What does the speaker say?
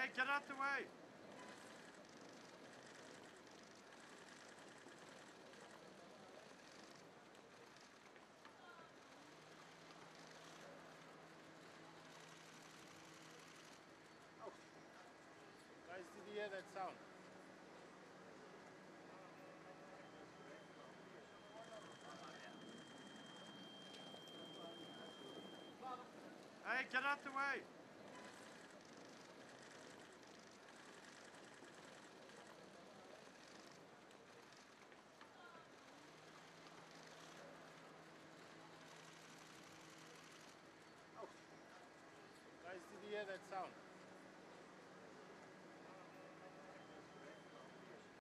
Hey, get out the way! Oh. Guys, did you hear that sound? Hey, get out the way! hear that sound.